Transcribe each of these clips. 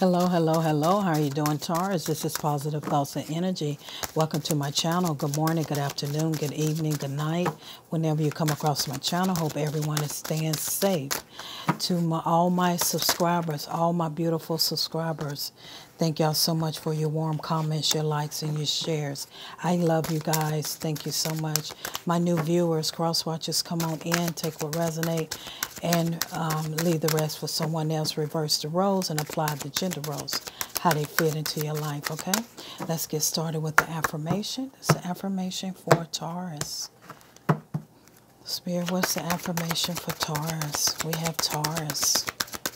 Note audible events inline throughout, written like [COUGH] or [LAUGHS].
Hello, hello, hello. How are you doing, Taurus? This is Positive Thoughts and Energy. Welcome to my channel. Good morning, good afternoon, good evening, good night. Whenever you come across my channel, hope everyone is staying safe. To my, all my subscribers, all my beautiful subscribers, thank y'all so much for your warm comments, your likes, and your shares. I love you guys. Thank you so much. My new viewers, cross watchers, come on in, take what resonates, and um, leave the rest for someone else. Reverse the roles and apply the gender roles, how they fit into your life, okay? Let's get started with the affirmation. It's an affirmation for Taurus. Spirit, what's the affirmation for Taurus? We have Taurus,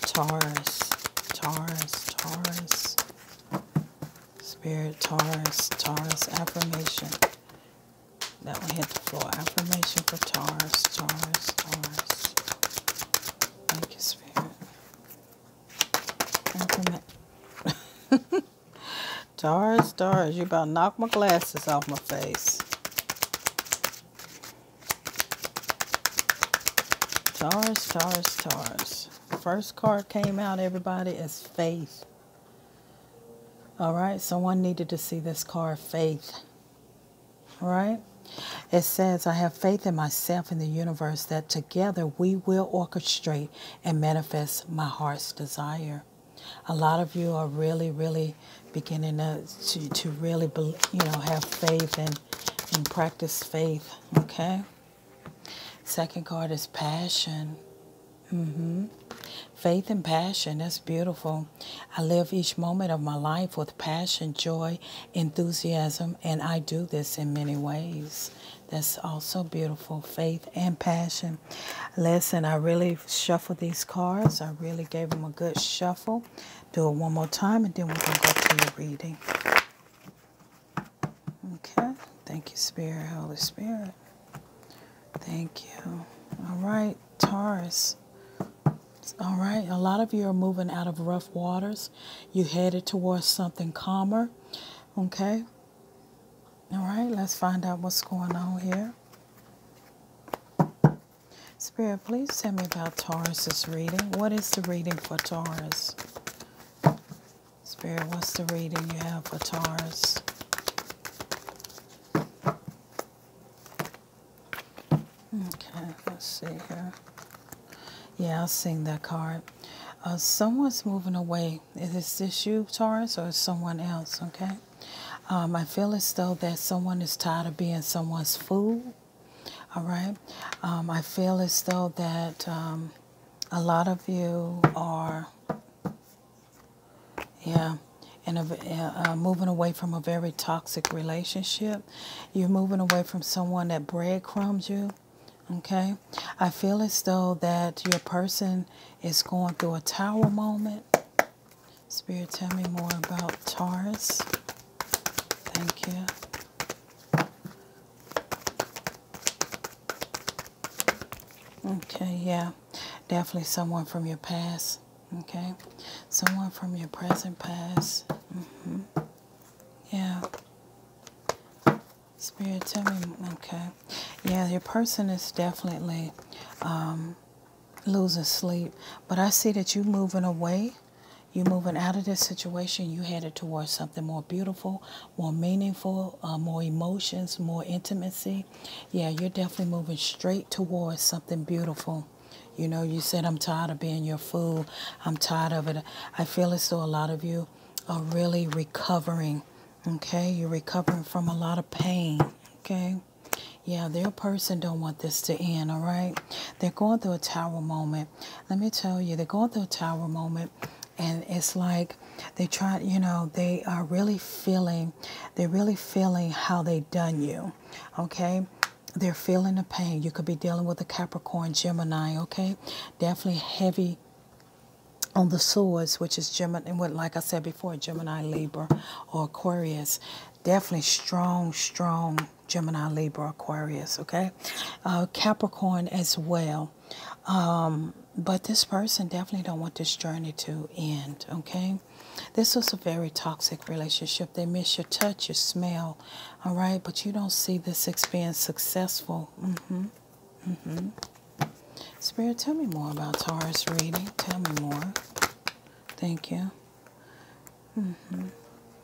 Taurus, Taurus, Taurus. Spirit, Taurus, Taurus, affirmation. That one hit the floor. Affirmation for Taurus, Taurus, Taurus. Thank you, Spirit. [LAUGHS] Taurus, Taurus, you about knock my glasses off my face. Taurus, Taurus, Taurus. First card came out, everybody, is faith. All right, someone needed to see this card, faith. All right. It says, I have faith in myself and the universe that together we will orchestrate and manifest my heart's desire. A lot of you are really, really beginning to, to, to really, you know, have faith and, and practice faith, okay? Second card is passion. Mm-hmm. Faith and passion, that's beautiful. I live each moment of my life with passion, joy, enthusiasm, and I do this in many ways. That's also beautiful. Faith and passion. Listen, I really shuffled these cards. I really gave them a good shuffle. Do it one more time, and then we can go to your reading. Okay. Thank you, Spirit, Holy Spirit. Thank you. All right, Taurus. All right, a lot of you are moving out of rough waters. You headed towards something calmer. Okay. All right, let's find out what's going on here. Spirit, please tell me about Taurus's reading. What is the reading for Taurus? Spirit, what's the reading you have for Taurus? Okay, let's see here. Yeah, I'll sing that card. Uh, someone's moving away. Is this you, Taurus, or someone else? Okay. Um, I feel as though that someone is tired of being someone's fool. All right. Um, I feel as though that um, a lot of you are, yeah, and uh, moving away from a very toxic relationship. You're moving away from someone that breadcrumbs you. Okay. I feel as though that your person is going through a tower moment. Spirit, tell me more about Taurus. Thank you. Okay, yeah. Definitely someone from your past. Okay. Someone from your present past. Mm -hmm. Yeah. Spirit, tell me. Okay. Yeah, your person is definitely um, losing sleep. But I see that you're moving away. You're moving out of this situation. You headed towards something more beautiful, more meaningful, uh, more emotions, more intimacy. Yeah, you're definitely moving straight towards something beautiful. You know, you said, I'm tired of being your fool. I'm tired of it. I feel as though a lot of you are really recovering. Okay, you're recovering from a lot of pain. Okay. Yeah, their person don't want this to end, all right? They're going through a tower moment. Let me tell you, they're going through a tower moment and it's like they try, you know, they are really feeling, they're really feeling how they done you, okay? They're feeling the pain. You could be dealing with a Capricorn, Gemini, okay? Definitely heavy on the swords, which is Gemini, and what, like I said before, Gemini, Libra, or Aquarius. Definitely strong, strong Gemini, Libra, Aquarius, okay? Uh, Capricorn as well. Um, but this person definitely don't want this journey to end, okay? This was a very toxic relationship. They miss your touch, your smell, all right? But you don't see this experience successful. Mm-hmm. Mm-hmm. Spirit, tell me more about Taurus reading. Tell me more. Thank you.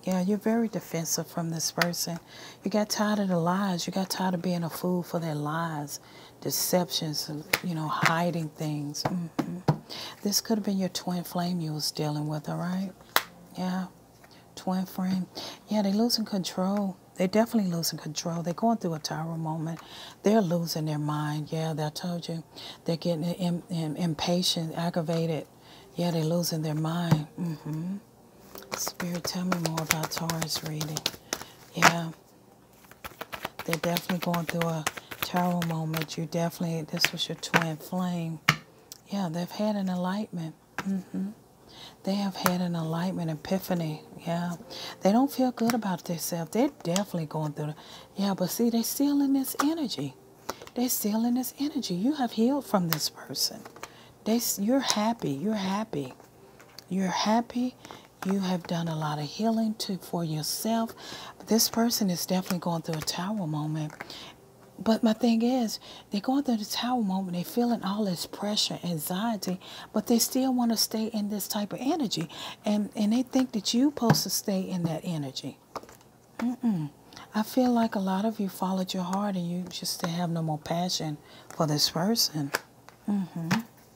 Yeah, you're very defensive from this person. You got tired of the lies. You got tired of being a fool for their lies, deceptions, you know, hiding things. Mm-hmm. This could have been your twin flame you was dealing with, all right? Yeah, twin flame. Yeah, they losing control. They definitely losing control. They're going through a tower moment. They're losing their mind. Yeah, I told you. They're getting in, in, impatient, aggravated. Yeah, they're losing their mind. Mm-hmm. Spirit, tell me more about Taurus reading. Yeah. They're definitely going through a tower moment. You definitely, this was your twin flame. Yeah, they've had an enlightenment. Mm-hmm. They have had an enlightenment, epiphany. Yeah. They don't feel good about themselves. They're definitely going through. Yeah, but see, they're still in this energy. They're still in this energy. You have healed from this person. They, you're happy. You're happy. You're happy. You have done a lot of healing to for yourself. This person is definitely going through a tower moment. But my thing is, they're going through the tower moment. They're feeling all this pressure, anxiety, but they still want to stay in this type of energy. And, and they think that you're supposed to stay in that energy. Mm-mm. I feel like a lot of you followed your heart and you just have no more passion for this person. Mm-hmm.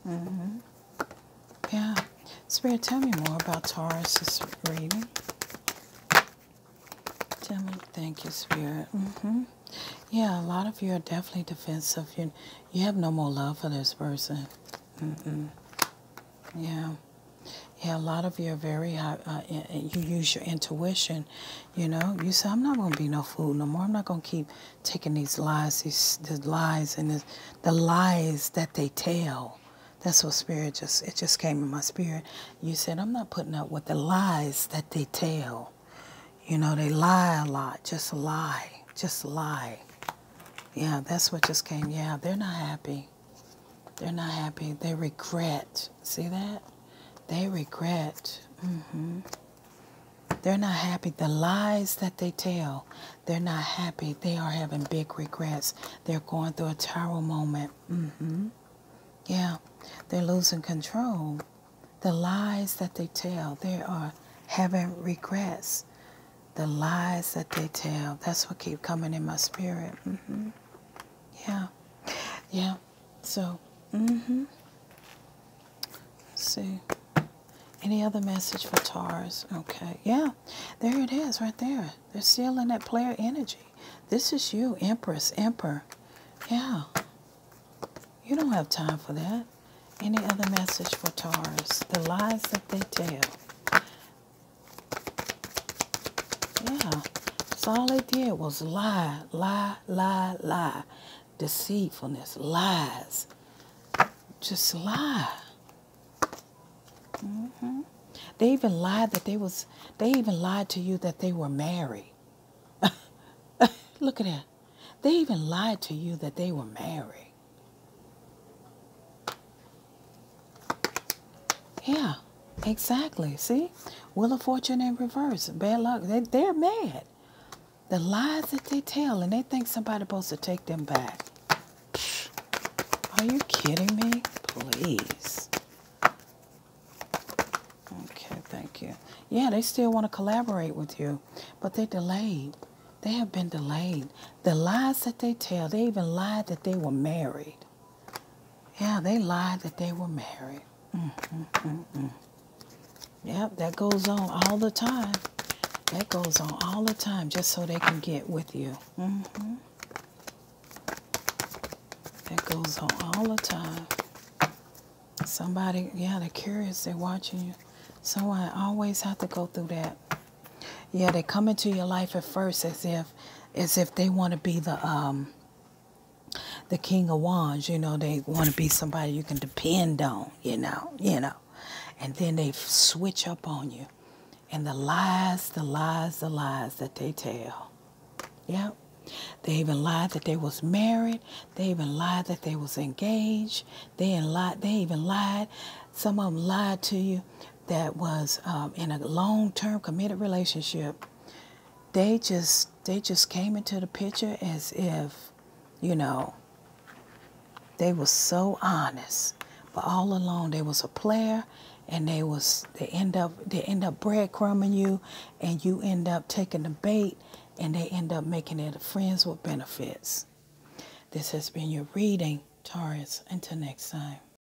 Mm-hmm. Yeah. Spirit, tell me more about Taurus's reading. Tell me, thank you, Spirit. Mm-hmm. Yeah, a lot of you are definitely defensive. You, you have no more love for this person. Mm-mm. Yeah. Yeah, a lot of you are very, uh, uh, you use your intuition, you know. You say, I'm not going to be no fool no more. I'm not going to keep taking these lies, these, these lies and this, the lies that they tell. That's what spirit just, it just came in my spirit. You said, I'm not putting up with the lies that they tell. You know, they lie a lot, just lie just lie. Yeah, that's what just came. Yeah, they're not happy. They're not happy. They regret. See that? They regret. Mm-hmm. They're not happy. The lies that they tell, they're not happy. They are having big regrets. They're going through a terrible moment. Mm-hmm. Yeah, they're losing control. The lies that they tell, they are having regrets the lies that they tell. That's what keep coming in my spirit. Mm-hmm. Yeah, yeah. So, mm-hmm. see. Any other message for Taurus? Okay, yeah, there it is, right there. They're still that player energy. This is you, Empress, Emperor. Yeah, you don't have time for that. Any other message for Taurus? The lies that they tell. Yeah. So all they did was lie, lie, lie, lie. Deceitfulness, lies. Just lie. Mm-hmm. They even lied that they was, they even lied to you that they were married. [LAUGHS] Look at that. They even lied to you that they were married. Yeah. Exactly. See? Wheel of Fortune in reverse. Bad luck. They, they're mad. The lies that they tell, and they think somebody's supposed to take them back. Are you kidding me? Please. Okay, thank you. Yeah, they still want to collaborate with you, but they're delayed. They have been delayed. The lies that they tell, they even lied that they were married. Yeah, they lied that they were married. Mm, mm. Yep, that goes on all the time. That goes on all the time just so they can get with you. Mm-hmm. That goes on all the time. Somebody, yeah, they're curious, they're watching you. Someone always have to go through that. Yeah, they come into your life at first as if as if they want to be the um the king of wands, you know, they want to be somebody you can depend on, you know, you know and then they switch up on you. And the lies, the lies, the lies that they tell. Yep. They even lied that they was married. They even lied that they was engaged. They lied. They even lied. Some of them lied to you that was um, in a long-term committed relationship. They just they just came into the picture as if, you know, they were so honest. But all along they was a player and they was they end up they end up breadcrumbing you and you end up taking the bait and they end up making it friends with benefits. This has been your reading, Taurus. Until next time.